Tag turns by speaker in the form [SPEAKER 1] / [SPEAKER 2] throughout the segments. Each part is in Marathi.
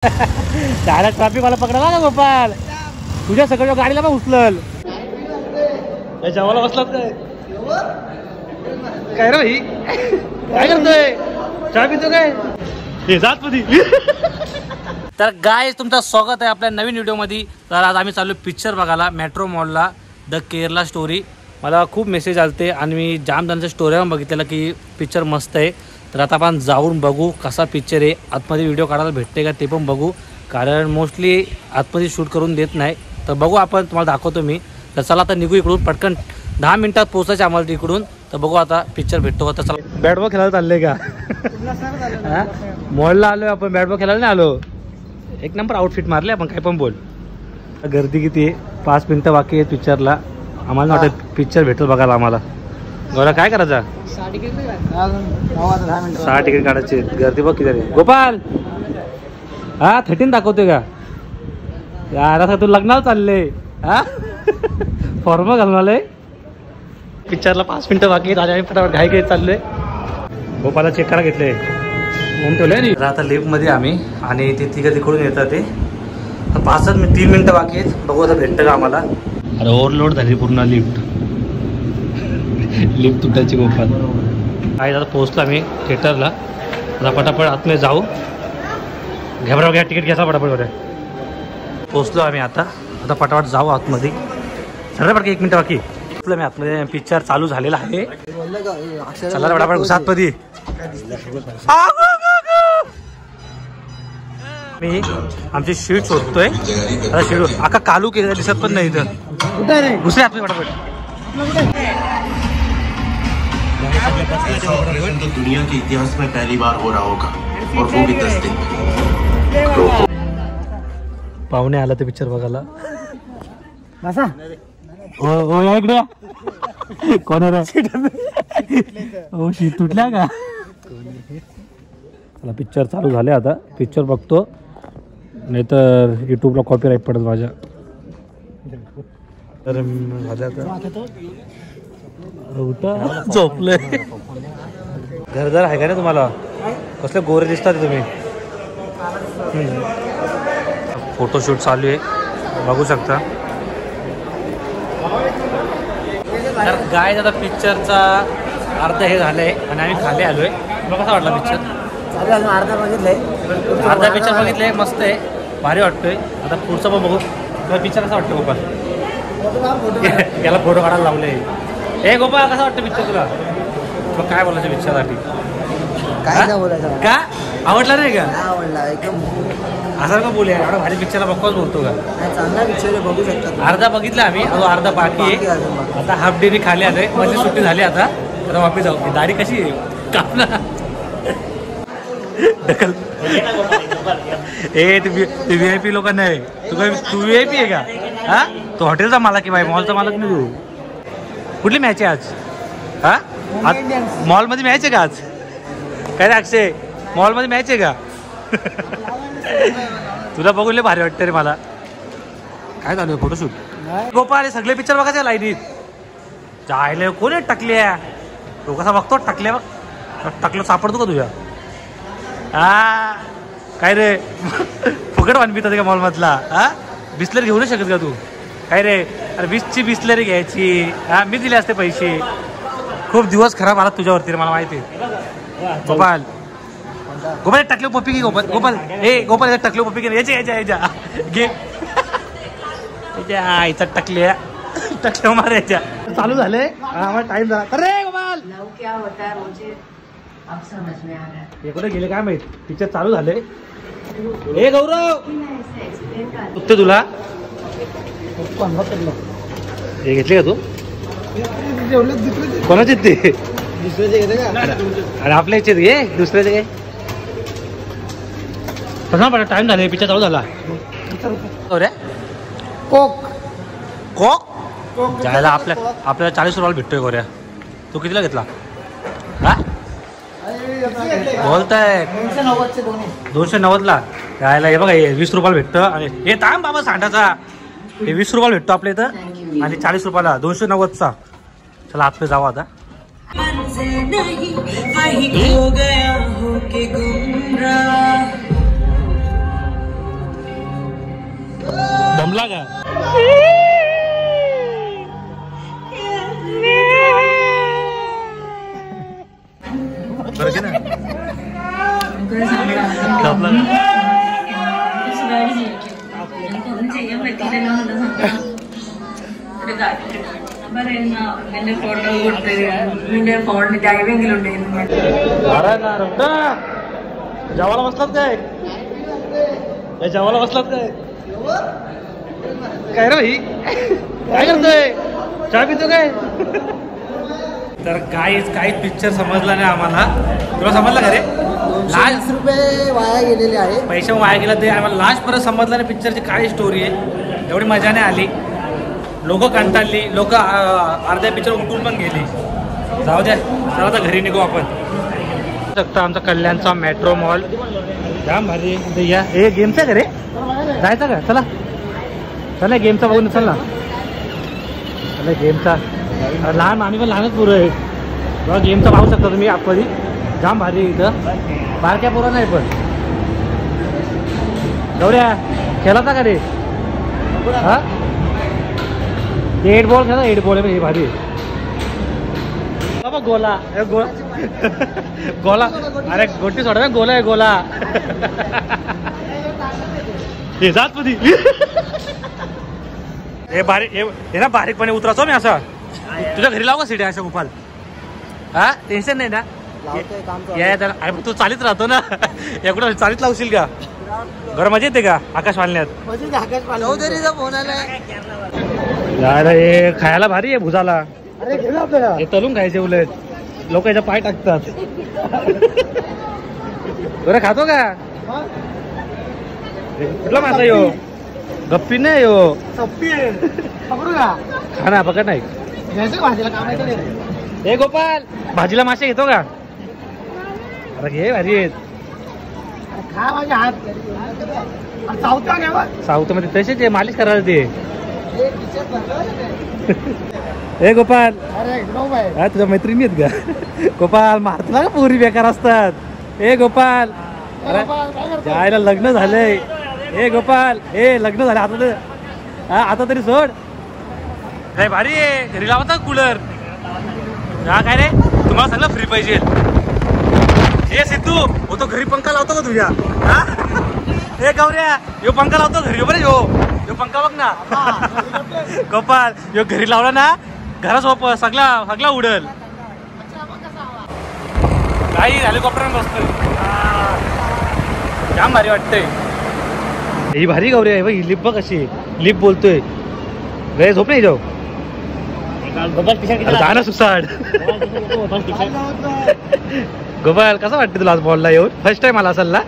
[SPEAKER 1] त्याला ट्रॅफिक वाला पकडाला ना गोपाल. तुझ्या सगळ्या गाडीला पण उचलल. जेवायला बसलात काय? काय रे भाई काय करतोय? चहा पितो काय? हे जात मधी. तर गाय तुमचं स्वागत आहे आपल्या नवीन व्हिडिओमध्ये तर आज आम्ही चाललो पिक्चर बघायला मेट्रो मॉलला द केरला स्टोरी मला खूप मेसेज आलते आणि मी जाम त्यांच्या स्टोऱ्या बघितलेलं की पिक्चर मस्त आहे. तर आता आपण जाऊन बघू कसा पिक्चर आहे. आतमध्ये व्हिडिओ काढायला भेटते का ते पण बघू. कारण मोस्टली आतमध्ये शूट करून देत नाही. तर बघू आपण तुम्हाला दाखवतो मी. तर चला आता निघू इकडून. पटकन दहा मिनिटात पोहोचायचं आम्हाला तिकडून. तर बघू आता पिक्चर भेटतो का तर चला. बॅट बॉल खेळायला चाललंय का? मॉलला आलो आपण. बॅट बॉल खेळायला नाही आलो. एक नंबर आउटफिट मारले आपण. काय पण बोल. गर्दी किती आहे? पाच मिनिटं बाकी आहेत पिक्चरला आम्हाला वाटत पिक्चर भेटेल बघायला आम्हाला. गौरा काय करायचा? सहा तिकीट काढायचे. गर्दी बघ किती. गोपाल! हा थर्टीन दाखवतोय का? यार आता तू लग्नाला चालले. हा? फॉर्म घालून आले पिक्चरला पाच मिनिटं बाकी आम्ही फटाफट घाई घेत चाललोय. गोपाला चेक करा घेतले नाही आता लिफ्टमध्ये आम्ही आणि ते तिघं तिकडून येतात ते. तर पाचच मी तीन मिनिटं बाकी आहेत. बघू आता भेटतं का आम्हाला. अरे ओव्हरलोड झाली पूर्ण लिफ्ट लिफ्ट तुटायची गोपाल आहे आता पोहोचलो आम्ही थिएटरला. आता पटापट आतमध्ये जाऊ. घ्या बरोबर घ्या तिकीट घ्यायचा पटापट बरं पोहोचलो आम्ही आता. आता पटापट जाऊ आतमध्ये. सगळं बरं एक मिनटं बाकी. पोहोचलो मी आतमध्ये. पिक्चर चालू झालेला आहे. चला पटापट घुसा आतमध्ये मी आमची शीट शोधतोय. आता शीट आका कालू केलेला दिसत पण नाही इथं. दुसऱ्या आतमध्ये पटापट.
[SPEAKER 2] ऐसा ऑपरेशन तो दुनिया के इतिहास में पहली बार हो रहा होगा और वो भी दस दिन।
[SPEAKER 1] पाहुणे आला ते पिक्चर बघायला. ओ ओ या इकडे. कोण आहे रे? ओ तुटल्या का? चला पिक्चर चालू झाले आता. पिक्चर बघतो. नाहीतर युट्यूबला कॉपीराईट पडत माझ्या. तर म- झालं आता. उठा. झोपलंय घरदार आहे का ना तुम्हाला? कसले गोरे दिसतात तुम्ही? फोटोशूट चालू आहे. बघू शकता. तर गाय आता पिक्चरचा अर्ध हे झालंय आणि आम्ही खाली आलोय. तुला कसा वाटला पिक्चर
[SPEAKER 3] अर्धा बघितलंय.
[SPEAKER 1] अर्धा पिक्चर बघितलंय मस्त आहे. भारी वाटतोय. आता पुढचं पण बघू. तुला पिक्चर कसा वाटतं गोपाल याला फोटो काढायला लावले ए गोपाल कसा वाटतं पिक्चर तुला? तुला काय बोलायचं पिक्चरसाठी
[SPEAKER 3] काय
[SPEAKER 1] हा?
[SPEAKER 3] नाही बोलायचं
[SPEAKER 1] का? आवडला नाही का?
[SPEAKER 3] नाही आवडला एकदम.
[SPEAKER 1] असं का बोलूया एवढा भारी पिक्चरला बघवाच बोलतो का?
[SPEAKER 3] नाही, चांगला पिक्चर आहे बघू शकता.
[SPEAKER 1] अर्धा बघितला आम्ही अजून अर्धा बाकी
[SPEAKER 3] बाकी
[SPEAKER 1] आहे
[SPEAKER 3] अजून बाकी.
[SPEAKER 1] आता हाफ डे मी खाली आलोय माझी सुट्टी झाली आता. तर वापस जाऊ. दाढी कशी आहे? कापला. ढकल. ए तू व्ही आय पी लोकांना आहे. तू काय तू व्ही आय पी आहे का? हा? तो हॉटेलचा मालक आहे बाई मॉलचा मालक नाही तू. कुठली मॅच आहे आज? हा? आज मॉलमध्ये मॅच आहे का आज? काय रे अक्षय? मॉलमध्ये मॅच आहे का? तुला बघून लय भारी वाटतं रे मला. काय चालू आहे फोटोशूट गोपाल हे सगळे पिक्चर बघायचे लाईनीत जायला कोण आहे टकल्या? तो कसा बघतो? टकल्या बघ. टकलं सापडतो का तुझ्या? हा काय रे? फुकट वाण पितात का मॉलमधला हा बिस्लरी घेऊ नाही शकत का तू? काय रे? अरे वीसची बिस्लरी घ्यायची. हा मी दिले असते पैसे. खूप दिवस खराब आला तुझ्यावरती रे मला माहिती आहे. गोपाल. गोपाल टकले पप्पी घे गोपाल? गोपाल ए गोपाल टकले पप्पी घे याच्या याच्या याच्या. घे. त्याच्या आईचा टकल्या टकल्या मारायच्या चालू झाले. आम्हाला टाइम झाला. अरे गोपाल!
[SPEAKER 4] लव क्या होता है मुझे अब समझ में आ रहा है.
[SPEAKER 1] हे कुठे गेले काय माहीत? पिक्चर चालू झाले. ए गौरव! तुला? हे घेतले का तू? कोणाचे ते? अरे आपल्या इच्छेत घे दुसऱ्याचे काय कसा बरं टाइम झाले पिक्चर चालू झाला. अरे?
[SPEAKER 3] कोक.
[SPEAKER 1] कोक? जायला आपल्या आपल्याला चाळीस रुपयाला भेटतोय गोऱ्या. तू कितीला घेतला? हा? बोलताय.
[SPEAKER 3] दोनशे
[SPEAKER 1] नव्वदला? यायला हे बघा हे वीस रुपयाला भेटतं. आणि हे थांब बाबा सांडाचा. हे वीस रुपयाला भेटतो आपल्या इथं. आणि चाळीस रुपयाला दोनशे नव्वदचा. चला आतमध्ये जाऊ आता. जमला का? बरं की नाही? जमला का?
[SPEAKER 4] എന്റെ ഫോട്ടോ കൊടുത്തരിക നിന്റെ ഫോണിന് ഡ്രൈവിംഗിൽ ഉണ്ടായിരുന്നു
[SPEAKER 1] अरे ना रमता जेवायला बसलात काय ए, जेवायला बसलात काय काय रे भाई काय करतोय चहा पितो काय तर काहीच काहीच पिक्चर समजला नाही आम्हाला तुला समजला का रे लास्ट
[SPEAKER 3] वीस रुपये वाया गेलेले आहे
[SPEAKER 1] पैसे वाया गेला ते आम्हाला लास्ट परत समजलं नाही पिक्चरची काय स्टोरी आहे एवढी मजा नाही आली लोक कंटाळली लोक अर्ध्या पिक्चर उठून पण गेली. जाऊ द्या चला आता घरी निघू आपण. शकता आमचा कल्याणचा मेट्रो मॉल जाम भारी या. हे गेमचा का रे? जायचा का? चला. चला गेमचा बघून चल ना. चला गेमचा लहान आम्ही पण लहानच पुरं आहे. तेव्हा गेमचा पाहू शकता तुम्ही आपली जाम भारी इथं. बारक्या पोरं नाही पण. गौऱ्या खेळाचा का रे? हा? एट बॉल खेळा एट बॉल आहे हे भारी. बाबा गोला। ए, गो गोला। अरे गोटी सोडा ना गोला आहे गोला। हे जात पुधी हे बारीक हे हे ना बारीकपणे उतराचो मी असा. तुझ्या घरी लाव का सिटी अशा गोपाल? हा? टेन्शन नाही ना? या या त्याला अरे तू चालीत राहतो ना. याकडं चालीत लावशील का? घर मजा येते का? आकाश वालण्यात
[SPEAKER 3] म्हणजे आकाश चौधरीचा फोन आलाय.
[SPEAKER 1] यार हे खायला भारी आहे भुजाला. हे तलून खायचे उलट. लोक याच्या पाय टाकतात. बरं खातो का? कुठला मासा यो? गप्पी नाही यो.
[SPEAKER 3] का?
[SPEAKER 1] खा ना पकड नाही? हे गोपाल भाजीला मासे घेतो का? अरे घे आहेत.
[SPEAKER 3] अरे खा माझे हात. अरे चावता घ्या बा.
[SPEAKER 1] साऊथमध्ये तसेच आहे मालिश करायला ते.
[SPEAKER 3] हे.
[SPEAKER 1] हे गोपाल.
[SPEAKER 3] अरे
[SPEAKER 1] हा तुझ्या मैत्रिणी आहेत का? गोपाल मारतला का पोरी बेकार असतात. ए गोपाल. अरे जायला लग्न झालंय. ए गोपाल. ए लग्न झालं. आता तर हा आता तरी सोड. काय भारी आहे. घरी लावता कूलर हा काय रे? तुम्हाला सांगलं फ्री पाहिजे. हे सिद्धू हो तो घरी पंखा लावतो का तुझ्या? हा? हे गौऱ्या यो पंखा लावतो घरी? बरे यो यो पंखा बघ ना. गोपाल यो घरी लावला ना घरासोबत सगळा सगळा उडल. काही हेलिकॉप्टर बसतोय. जाम भारी वाटतंय. ही भारी गौरी आहे बघ ही लिप बघ कशी लिप बोलतोय. गय झोप नाही जाऊ. ना सुसाड गोपाल कसं वाटतं तुला आज बॉलला येऊन? फर्स्ट टाइम आला असेल ना?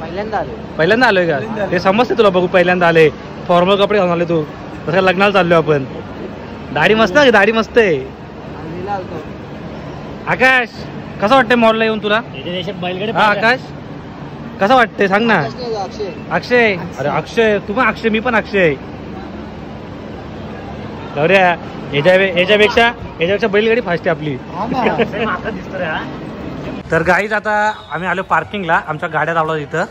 [SPEAKER 3] पहिल्यांदा आलो
[SPEAKER 1] पहिल्यांदा आलोय का? ते समजते तुला बघू पहिल्यांदा आले. फॉर्मल कपडे घालून आले तू. तसं लग्नाला चाललोय आपण. दाढी मस्त आहे दाढी मस्त आहे. आकाश कसं वाटतंय मॉलला येऊन तुला? हा आकाश? कसं वाटतंय? सांग ना.
[SPEAKER 3] अक्षय?
[SPEAKER 1] अरे अक्षय. तू पण अक्षय मी पण अक्षय. गौऱ्या याच्या याच्यापेक्षा याच्यापेक्षा बैलगाडी फास्ट आहे आपली.
[SPEAKER 3] हा
[SPEAKER 1] तर गाईच आता आम्ही आलो पार्किंगला आमच्या गाड्या लावल्या इथं.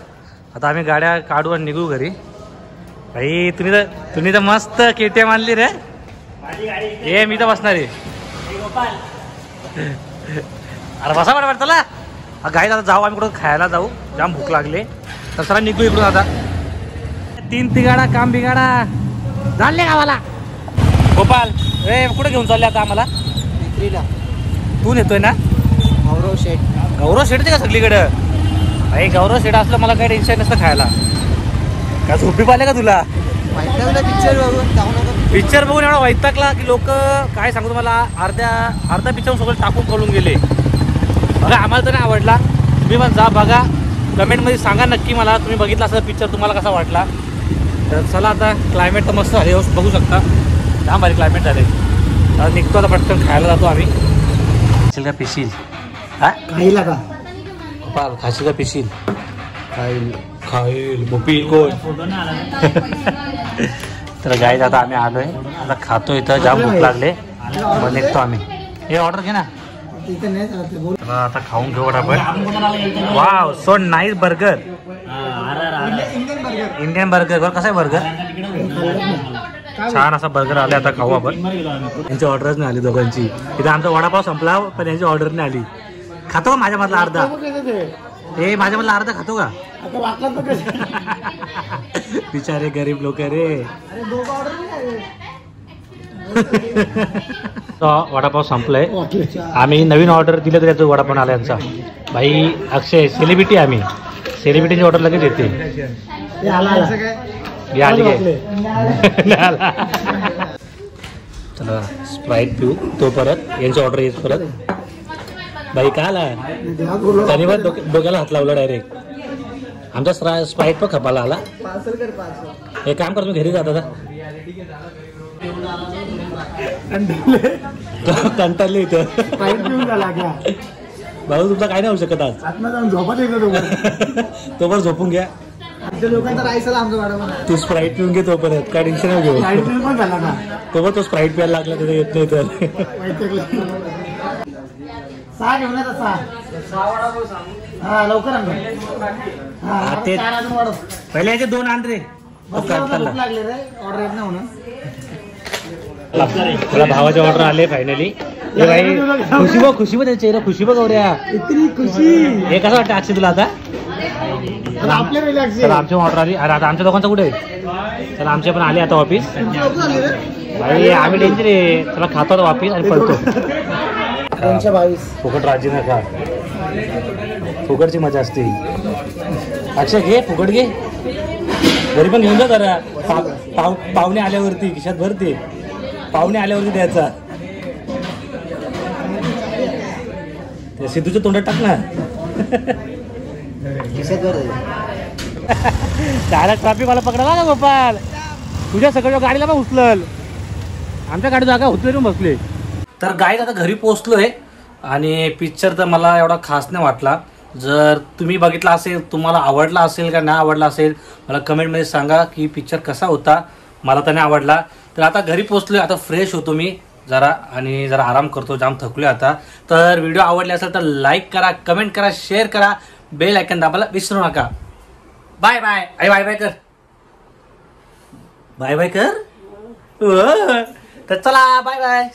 [SPEAKER 1] आता आम्ही गाड्या काढू आणि निघू घरी. भाई तुम्ही तर तुम्ही तर मस्त केटीएम आणली रे. ए मी तर बसणार आहे. अरे बसा बरं चला. गाई आता जाऊ. आम्ही कुठं खायला जाऊ. जाम भूक लागले. तर चला निघू इकडून आता. तीन तिगाडा काम बिगाडा झाले गावाला. गोपाल ए कुठे घेऊन चालले आता आम्हाला?
[SPEAKER 3] विक्रीला
[SPEAKER 1] तू नेतोय ना?
[SPEAKER 3] गौरव शेठ.
[SPEAKER 1] गौरव शेडते का सगळीकडं? भाई गौरव शेड असलं मला काही टेन्शन नसतं खायला. का झोपी पाहिले का तुला?
[SPEAKER 3] माहिती पिक्चर बघून जाऊ नका.
[SPEAKER 1] पिक्चर बघून एवढा वैतागला की लोक काय सांगू तुम्हाला अर्ध्या अर्धा पिक्चर सगळं टाकून पळून गेले. बघा आम्हाला तर नाही आवडला. तुम्ही पण जा बघा. कमेंटमध्ये सांगा नक्की मला. तुम्ही बघितला असं पिक्चर तुम्हाला कसा वाटला. तर चला आता क्लायमेट तर मस्त झाले बघू शकता. जाम भारी क्लायमेट झाले आता निघतो आता पटकन खायला जातो आम्ही. खाशील का पिशील? हा?
[SPEAKER 3] खाईला का?
[SPEAKER 1] पाल खाशील का पिशील? खाईल. खाईल. मोपील कोण? तर गाईज आता आम्ही आलोय. आता खातो इथं जाम भूक लागले. मग निघतो आम्ही. हे ऑर्डर घे ना. आता खाऊन घेऊ आपण wow so nice burger Indian burger बरं कसा आहे बर्गर छान असा बर्गर आले आता खाऊ आपण. यांची ऑर्डरच नाही आली दोघांची. इथे आमचा वडापाव संपला पण यांची ऑर्डर नाही आली. खातो का माझ्या मधला अर्धा ए माझ्या मधला अर्धा खातो का? बिचारे गरीब लोक रे.
[SPEAKER 3] अरे दोघं ऑर्डर
[SPEAKER 1] तो वडापाव संपलाय. आम्ही नवीन ऑर्डर दिलं तर त्याचं वडापाव आला यांचा. भाई अक्षय सेलिब्रिटी आम्ही. सेलिब्रिटीची ऑर्डर लगेच येते. चला स्प्राईट पिऊ. तो परत. यांची ऑर्डर येत परत. भाई का आला? त्याने डोक्या- डोक्याला हात लावला डायरेक्ट आमचा स्प्रा- स्प्राईट पण खपाला आला. हे काम कर तुम्ही घरी जाता कंटाळले इथं. भाऊ तुमचा काय नाही होऊ शकत आज. तो पण झोपून घ्या.
[SPEAKER 3] आमच्या लोकांचा राहायचं आमचं वाडा
[SPEAKER 1] तू स्प्राईट पिऊन घे तोपर्यंत. काय टेन्शन घेऊ.
[SPEAKER 3] पाईप पिऊन पण झाला ना
[SPEAKER 1] तो पण तो स्प्राईट प्यायला लागला तर येत नाही तर.
[SPEAKER 3] वैतागला. सहा घेऊन येतात सहा हा लवकर आण
[SPEAKER 1] ते-
[SPEAKER 3] चार अजून वाढव.
[SPEAKER 1] पहिले याचे दोन आण रे.
[SPEAKER 3] लागली ऑर्डर येत नाही म्हणून.
[SPEAKER 1] तुला भावाचे ऑर्डर आले फायनली भाई खुशी बघ खुशी बघ त्याच्या चेहरा खुशी बघ गौऱ्या.
[SPEAKER 3] इतनी खुशी.
[SPEAKER 1] हे कसं वाटतं अक्षय तुला आता?
[SPEAKER 3] आता आपले रिलॅक्स
[SPEAKER 1] चला आमची ऑर्डर आली. अरे आता आमच्या दोघांचा कुठे? आहे चला आमचे पण आले आता ऑफिस
[SPEAKER 3] झाली रे.
[SPEAKER 1] भाई आम्ही डेंजर आहे. चला खातो वापिस आणि पळतो.
[SPEAKER 3] दोनशे बावीस.
[SPEAKER 1] फुकट राजी नका. फुकटची मजा असते अक्षय घे फुकट घे. घरी पण घेऊन जा जरा. पाव पाव पाहुणे आल्यावरती खिशात भरते पाहुणे आल्यावरती द्यायचा. त्या सिद्धूच्या तोंडात टाक ना. त्याला ट्रॅफिक वाला पकडला ना गोपाल. तुझ्या सगळ्या गाडीला पण उचलल. आमच्या गाडी जागा उचलून बसले. तर गाईत आता घरी पोहोचलोय आणि पिक्चर तर मला एवढा खास नाही वाटला. जर तुम्ही बघितला असेल तुम्हाला आवडला असेल का नाही आवडला असेल मला कमेंटमध्ये सांगा की पिक्चर कसा होता. मला तर नाही आवडला. तर आता घरी पोहोचलोय आता फ्रेश होतो मी जरा आणि जरा आराम करतो जाम थकलोय आता. तर व्हिडिओ आवडले असेल तर लाईक करा कमेंट करा शेअर करा. बेल आयकन दाबायला विसरू नका बाय बाय आई बाय बाय कर बाय बाय कर व. तर चला बाय बाय